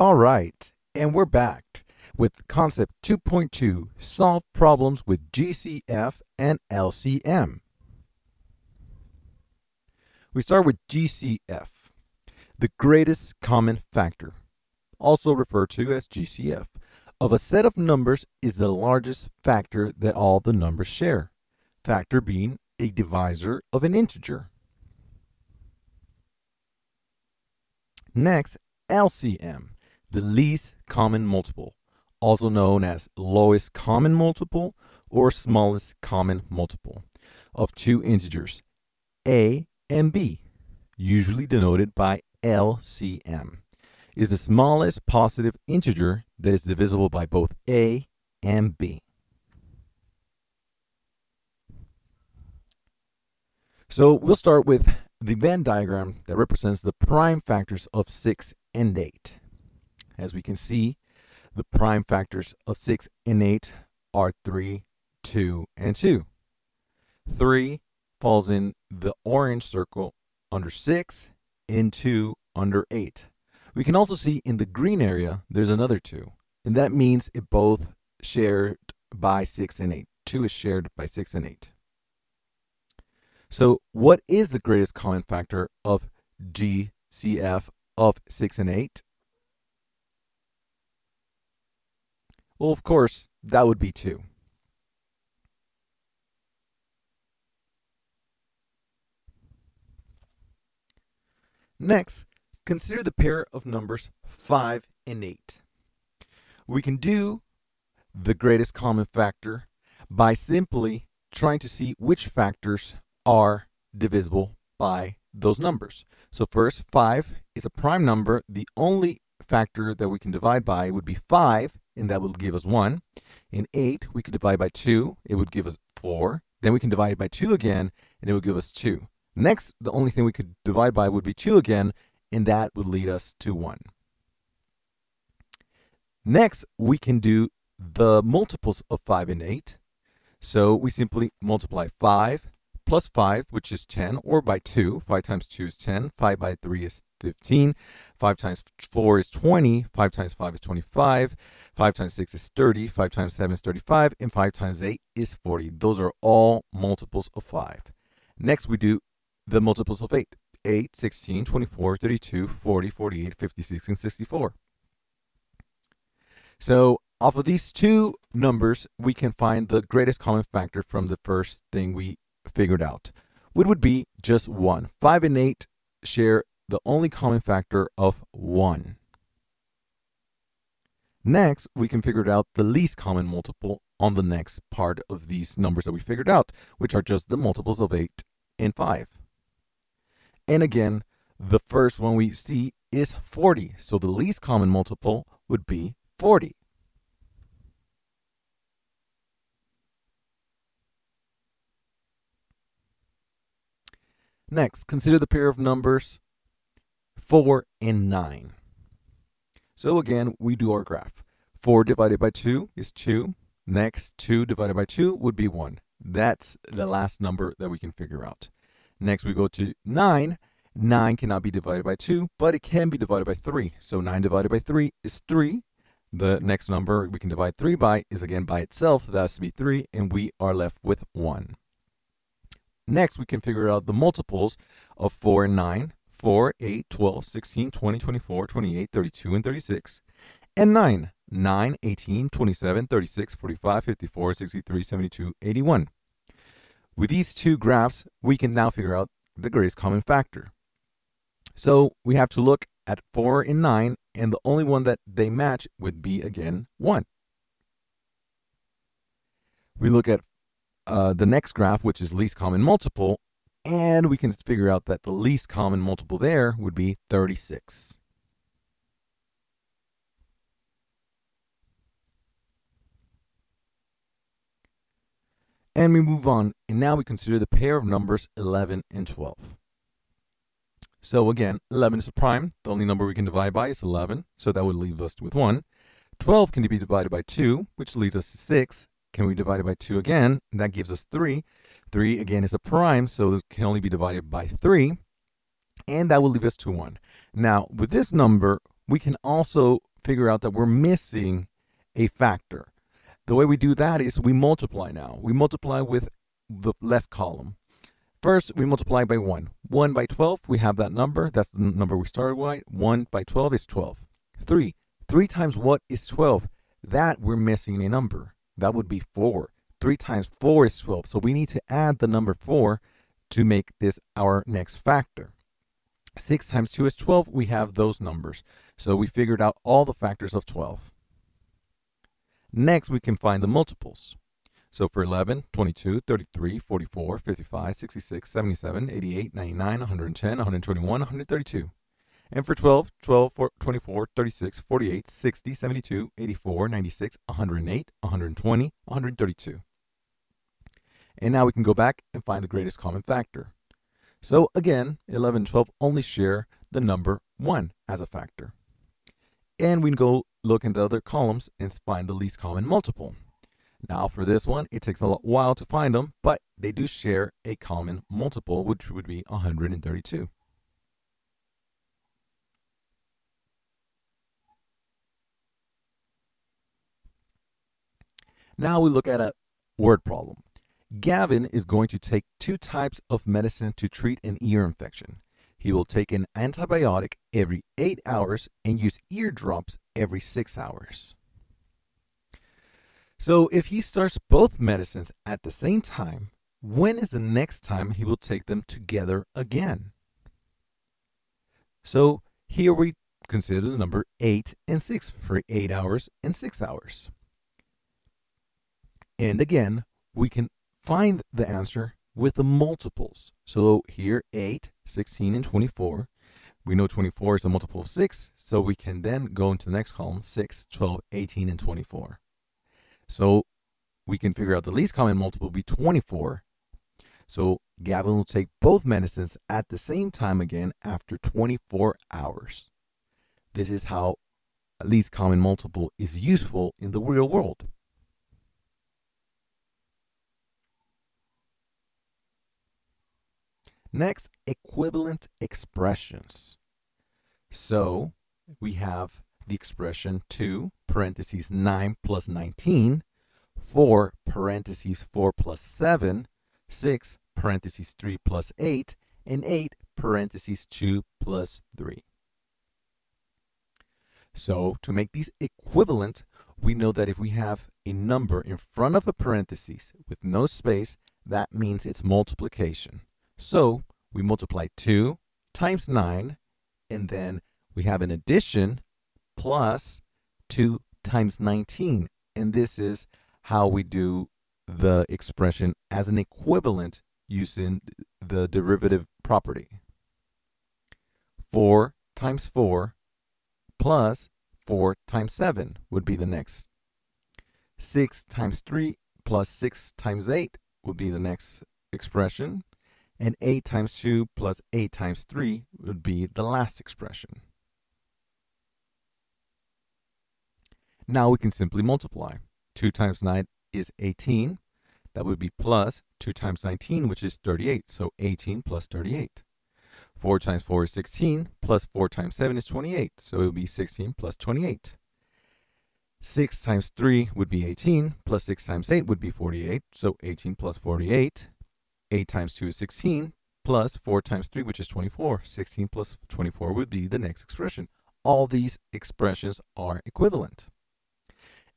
All right, and we're back with concept 2.2 solve problems with GCF and LCM. We start with GCF, the greatest common factor, also referred to as GCF, of a set of numbers is the largest factor that all the numbers share, factor being a divisor of an integer. Next, LCM, the least common multiple, also known as lowest common multiple or smallest common multiple of two integers, a and b, usually denoted by LCM, is the smallest positive integer that is divisible by both a and b. So we'll start with the Venn diagram that represents the prime factors of 6 and 8. As we can see, the prime factors of 6 and 8 are 3, 2, and 2. 3 falls in the orange circle under 6 and 2 under 8. We can also see in the green area there's another 2, and that means it both shared by 6 and 8. 2 is shared by 6 and 8. So what is the greatest common factor of GCF of 6 and 8? Well, of course, that would be 2. Next, consider the pair of numbers 5 and 8. We can do the greatest common factor by simply trying to see which factors are divisible by those numbers. So first, 5 is a prime number. The only factor that we can divide by would be 5, and that will give us 1. In 8, we could divide by 2. It would give us 4. Then we can divide by 2 again, and it would give us 2. Next, the only thing we could divide by would be 2 again, and that would lead us to 1. Next, we can do the multiples of 5 and 8. So we simply multiply 5 plus 5, which is 10, or by 2. 5 times 2 is 10. 5 by 3 is 15. 5 times 4 is 20. 5 times 5 is 25. 5 times 6 is 30. 5 times 7 is 35. And 5 times 8 is 40. Those are all multiples of 5. Next, we do the multiples of 8. 8, 16, 24, 32, 40, 48, 56, and 64. So off of these two numbers, we can find the greatest common factor from the first thing we figured out, which would be just 1. 5 and 8 share the only common factor of 1. Next, we can figure out the least common multiple on the next part of these numbers that we figured out, which are just the multiples of 8 and 5. And again, the first one we see is 40, so the least common multiple would be 40. Next, consider the pair of numbers 4 and 9. So again, we do our graph. 4 divided by 2 is 2. Next, 2 divided by 2 would be 1. That's the last number that we can figure out. Next, we go to 9. 9 cannot be divided by 2, but it can be divided by 3. So 9 divided by 3 is 3. The next number we can divide 3 by is again by itself. That has to be 3, and we are left with 1. Next, we can figure out the multiples of 4 and 9. 4, 8, 12, 16, 20, 24, 28, 32, and 36. And 9. 9, 18, 27, 36, 45, 54, 63, 72, 81. With these two graphs, we can now figure out the greatest common factor. So we have to look at 4 and 9, and the only one that they match would be, again, 1. We look at uh, the next graph, which is least common multiple, and we can figure out that the least common multiple there would be 36. And we move on, and now we consider the pair of numbers 11 and 12. So again, 11 is a prime. The only number we can divide by is 11, so that would leave us with 1. 12 can be divided by 2, which leads us to 6. Can we divide it by 2 again? That gives us 3. 3 again is a prime, so it can only be divided by 3. And that will leave us to 1. Now, with this number, we can also figure out that we're missing a factor. The way we do that is we multiply now. We multiply with the left column. First, we multiply by 1. 1 by 12, we have that number. That's the number we started with. 1 by 12 is 12. 3. 3 times what is 12? That we're missing a number. That would be 4. 3 times 4 is 12. So we need to add the number 4 to make this our next factor. 6 times 2 is 12. We have those numbers. So we figured out all the factors of 12. Next, we can find the multiples. So for 11, 22, 33, 44, 55, 66, 77, 88, 99, 110, 121, 132. And for 12, 12, 4, 24, 36, 48, 60, 72, 84, 96, 108, 120, 132. And now we can go back and find the greatest common factor. So again, 11 and 12 only share the number 1 as a factor. And we can go look in the other columns and find the least common multiple. Now for this one, it takes a while to find them, but they do share a common multiple, which would be 132. Now we look at a word problem. Gavin is going to take two types of medicine to treat an ear infection. He will take an antibiotic every 8 hours and use eardrops every 6 hours. So if he starts both medicines at the same time, when is the next time he will take them together again? So here we consider the number 8 and 6 for 8 hours and 6 hours. And again, we can find the answer with the multiples. So here 8, 16, and 24. We know 24 is a multiple of 6, so we can then go into the next column, 6, 12, 18, and 24. So we can figure out the least common multiple be 24. So Gavin will take both medicines at the same time again after 24 hours. This is how a least common multiple is useful in the real world. Next, equivalent expressions. So we have the expression 2 parentheses 9 plus 19, 4 parentheses 4 plus 7, 6 parentheses 3 plus 8, and 8 parentheses 2 plus 3. So to make these equivalent, we know that if we have a number in front of a parenthesis with no space, that means it's multiplication. So we multiply 2 times 9, and then we have an addition plus 2 times 19. And this is how we do the expression as an equivalent using the derivative property. 4 times 4 plus 4 times 7 would be the next. 6 times 3 plus 6 times 8 would be the next expression. And 8 times 2 plus 8 times 3 would be the last expression. Now we can simply multiply. 2 times 9 is 18. That would be plus 2 times 19, which is 38. So 18 plus 38. 4 times 4 is 16, plus 4 times 7 is 28. So it would be 16 plus 28. 6 times 3 would be 18, plus 6 times 8 would be 48. So 18 plus 48 8 times 2 is 16, plus 4 times 3, which is 24. 16 plus 24 would be the next expression. All these expressions are equivalent.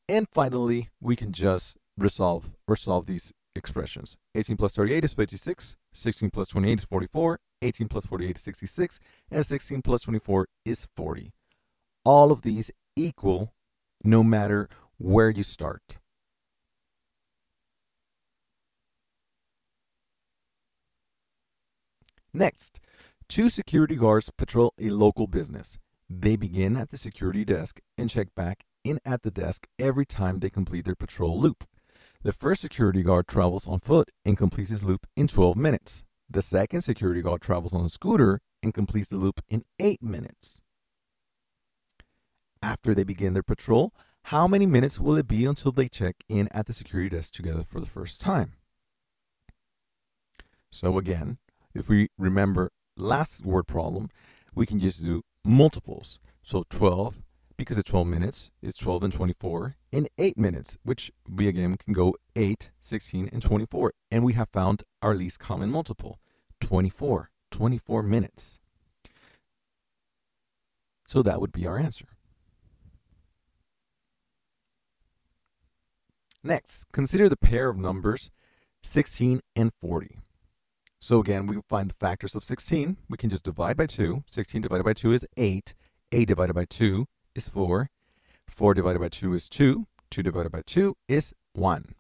And finally, we can just resolve or solve these expressions. 18 plus 38 is 56, 16 plus 28 is 44, 18 plus 48 is 66, and 16 plus 24 is 40. All of these equal no matter where you start. Next, two security guards patrol a local business. They begin at the security desk and check back in at the desk every time they complete their patrol loop. The first security guard travels on foot and completes his loop in 12 minutes. The second security guard travels on a scooter and completes the loop in 8 minutes. After they begin their patrol, how many minutes will it be until they check in at the security desk together for the first time? So again, if we remember last word problem, we can just do multiples. So 12, because it's 12 minutes, is 12 and 24 in 8 minutes, which we again can go 8, 16, and 24. And we have found our least common multiple, 24, 24 minutes. So that would be our answer. Next, consider the pair of numbers 16 and 40. So again, we find the factors of 16. We can just divide by 2. 16 divided by 2 is 8. 8 divided by 2 is 4. 4 divided by 2 is 2. 2 divided by 2 is 1.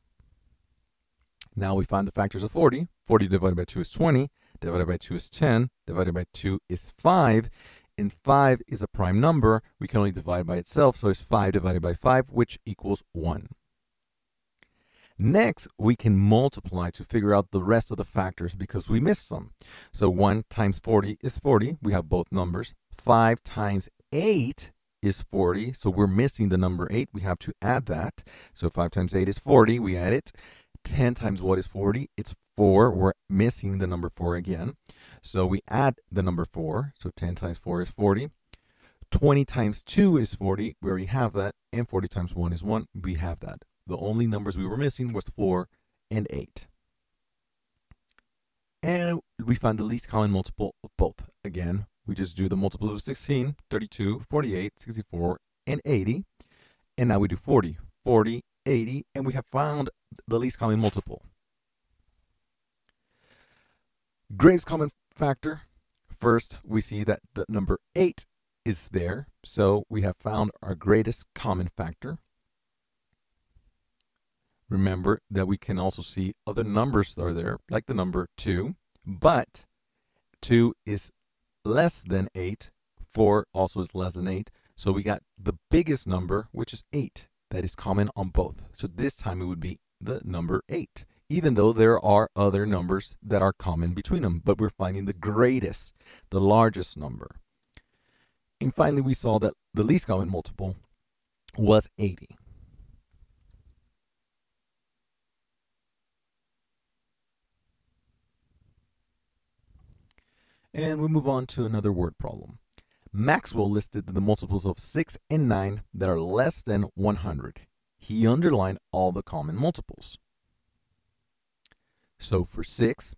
Now we find the factors of 40. 40 divided by 2 is 20. Divided by 2 is 10. Divided by 2 is 5. And 5 is a prime number. We can only divide by itself, so it's 5 divided by 5, which equals 1. Next, we can multiply to figure out the rest of the factors because we missed some. So 1 times 40 is 40. We have both numbers. 5 times 8 is 40. So we're missing the number 8. We have to add that. So 5 times 8 is 40. We add it. 10 times what is 40? It's 4. We're missing the number 4 again. So we add the number 4. So 10 times 4 is 40. 20 times 2 is 40. We already have that. And 40 times 1 is 1. We have that. The only numbers we were missing was 4 and 8. And we find the least common multiple of both. Again, we just do the multiples of 16, 32, 48, 64, and 80. And now we do 40, 40, 80, and we have found the least common multiple. Greatest common factor. First, we see that the number 8 is there. So we have found our greatest common factor. Remember that we can also see other numbers are there, like the number 2, but 2 is less than 8. 4 also is less than 8. So we got the biggest number, which is 8, that is common on both. So this time it would be the number 8, even though there are other numbers that are common between them. But we're finding the greatest, the largest number. And finally, we saw that the least common multiple was 80. And we move on to another word problem. Maxwell listed the multiples of 6 and 9 that are less than 100. He underlined all the common multiples. So for 6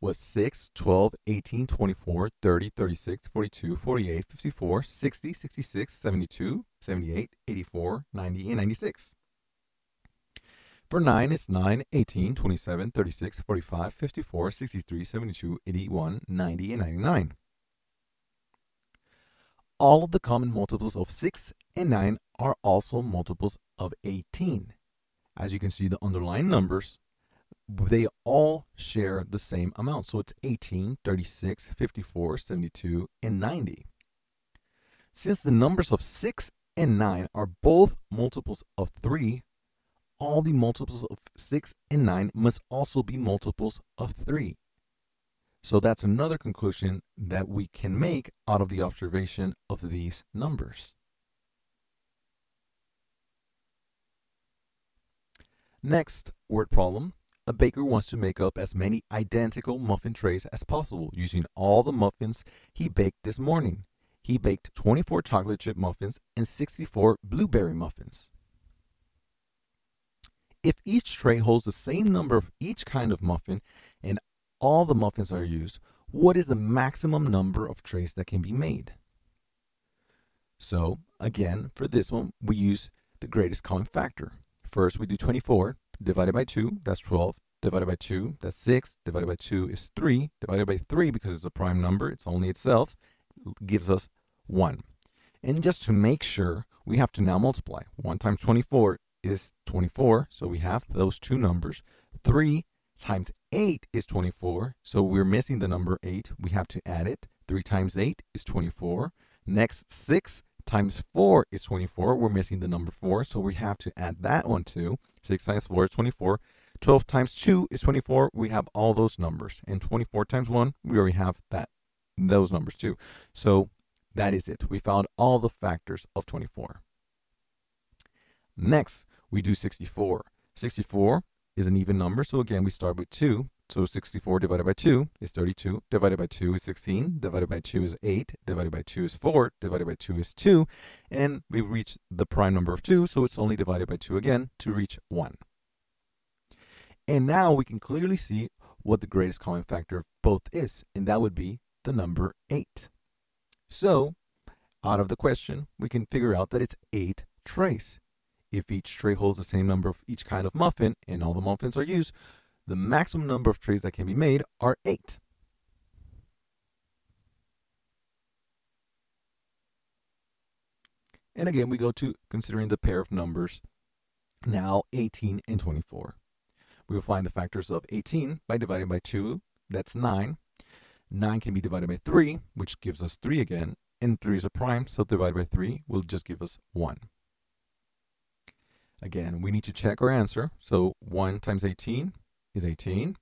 was 6, 12, 18, 24, 30, 36, 42, 48, 54, 60, 66, 72, 78, 84, 90, and 96. For 9, it's 9, 18, 27, 36, 45, 54, 63, 72, 81, 90, and 99. All of the common multiples of 6 and 9 are also multiples of 18. As you can see, the underlying numbers, they all share the same amount. So it's 18, 36, 54, 72, and 90. Since the numbers of 6 and 9 are both multiples of 3, all the multiples of 6 and 9 must also be multiples of 3. So that's another conclusion that we can make out of the observation of these numbers. Next word problem. A baker wants to make up as many identical muffin trays as possible using all the muffins he baked this morning. He baked 24 chocolate chip muffins and 64 blueberry muffins. If each tray holds the same number of each kind of muffin and all the muffins are used, what is the maximum number of trays that can be made? So again, for this one, we use the greatest common factor. First, we do 24 divided by 2, that's 12. Divided by 2, that's 6. Divided by 2 is 3. Divided by 3, because it's a prime number, it's only itself, gives us 1. And just to make sure, we have to now multiply. 1 times 24 is 24, so we have those two numbers. 3 times 8 is 24, so we're missing the number 8. We have to add it. 3 times 8 is 24. Next, 6 times 4 is 24. We're missing the number 4, so we have to add that one too. 6 times 4 is 24. 12 times 2 is 24. We have all those numbers. And 24 times 1, we already have that those numbers too. So that is it. We found all the factors of 24. Next, we do 64. 64 is an even number, so again, we start with 2. So 64 divided by 2 is 32, divided by 2 is 16, divided by 2 is 8, divided by 2 is 4, divided by 2 is 2, and we reach the prime number of 2, so it's only divided by 2 again to reach 1. And now we can clearly see what the greatest common factor of both is, and that would be the number 8. So, out of the question, we can figure out that it's 8 trays. If each tray holds the same number of each kind of muffin, and all the muffins are used, the maximum number of trays that can be made are 8. And again, we go to considering the pair of numbers, now 18 and 24. We will find the factors of 18 by dividing by 2, that's 9. 9 can be divided by 3, which gives us 3 again, and 3 is a prime, so divided by 3 will just give us 1. Again, we need to check our answer, so 1 times 18 is 18.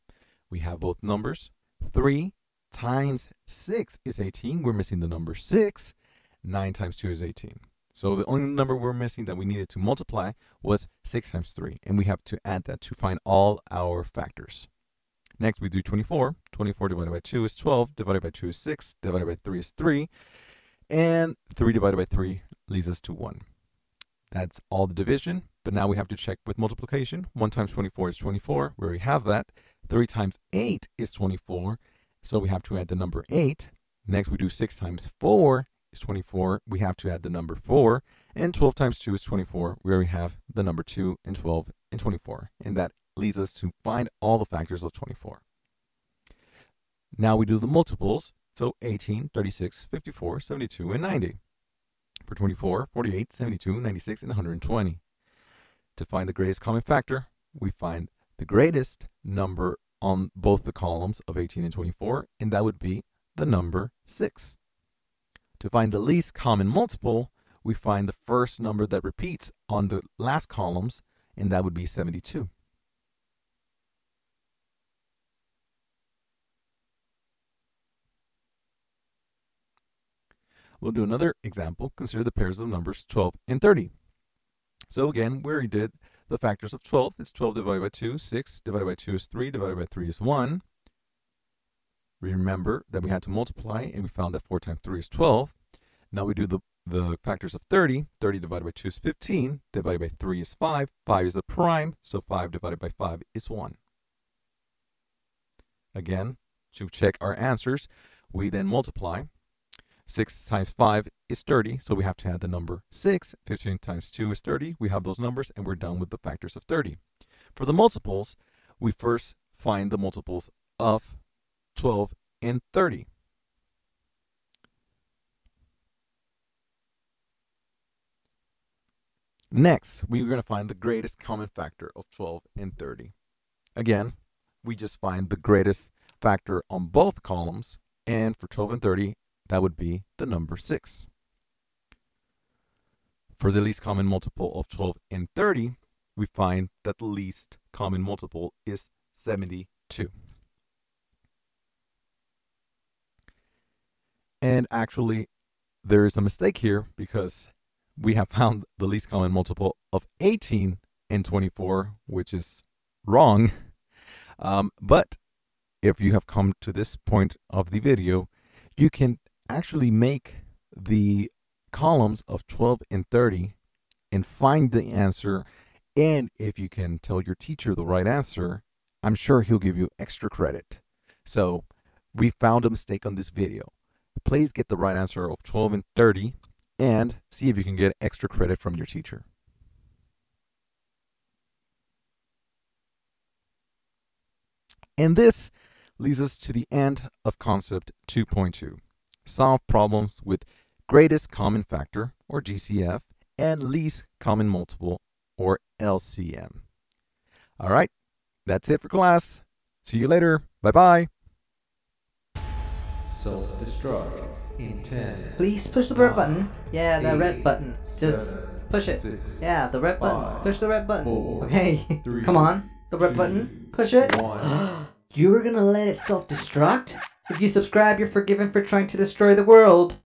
We have both numbers. 3 times 6 is 18. We're missing the number 6. 9 times 2 is 18. So the only number we're missing that we needed to multiply was 6 times 3. And we have to add that to find all our factors. Next, we do 24. 24 divided by 2 is 12. Divided by 2 is 6. Divided by 3 is 3. And 3 divided by 3 leads us to 1. That's all the division. But now we have to check with multiplication. 1 times 24 is 24. We already have that. 3 times 8 is 24. So we have to add the number 8. Next, we do 6 times 4 is 24. We have to add the number 4. And 12 times 2 is 24. We already have the number 2 and 12 and 24. And that leads us to find all the factors of 24. Now we do the multiples. So 18, 36, 54, 72, and 90 for 24, 48, 72, 96, and 120. To find the greatest common factor, we find the greatest number on both the columns of 18 and 24, and that would be the number 6. To find the least common multiple, we find the first number that repeats on the last columns, and that would be 72. We'll do another example. Consider the pairs of numbers 12 and 30. So again, where we did the factors of 12, it's 12 divided by 2, 6 divided by 2 is 3, divided by 3 is 1. Remember that we had to multiply, and we found that 4 times 3 is 12. Now we do the, the factors of 30. 30 divided by 2 is 15, divided by 3 is 5. 5 is a prime, so 5 divided by 5 is 1. Again, to check our answers, we then multiply. 6 times 5 is 30, so we have to add the number 6. 15 times 2 is 30. We have those numbers, and we're done with the factors of 30. For the multiples, we first find the multiples of 12 and 30. Next, we're going to find the greatest common factor of 12 and 30. Again, we just find the greatest factor on both columns, and for 12 and 30, that would be the number 6. For the least common multiple of 12 and 30, we find that the least common multiple is 72. And actually, there is a mistake here because we have found the least common multiple of 18 and 24, which is wrong. Um, but if you have come to this point of the video, you can actually make the columns of 12 and 30 and find the answer. And if you can tell your teacher the right answer, I'm sure he'll give you extra credit. So we found a mistake on this video. Please get the right answer of 12 and 30 and see if you can get extra credit from your teacher. And this leads us to the end of concept 2.2 solve problems with greatest common factor, or GCF, and least common multiple, or LCM. All right, that's it for class. See you later. Bye-bye. Self-destruct in 10. Please push the red button. Yeah, that red button. Just seven, push it. six, Yeah, the red button. Push the red button. four, Okay. three, Come on. The red two, button. Push it. You're gonna let it self destruct? If you subscribe, you're forgiven for trying to destroy the world.